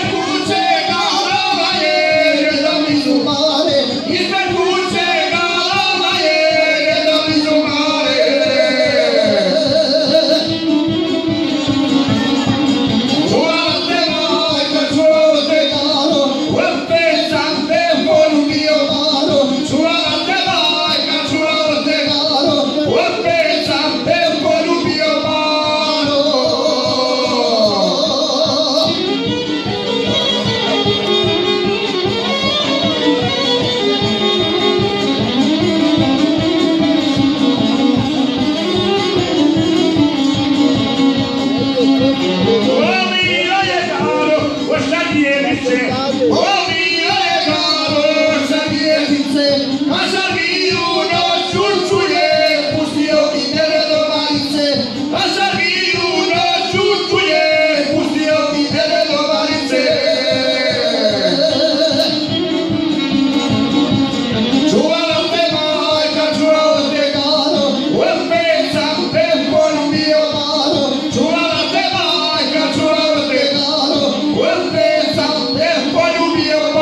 Thank you. já de campeão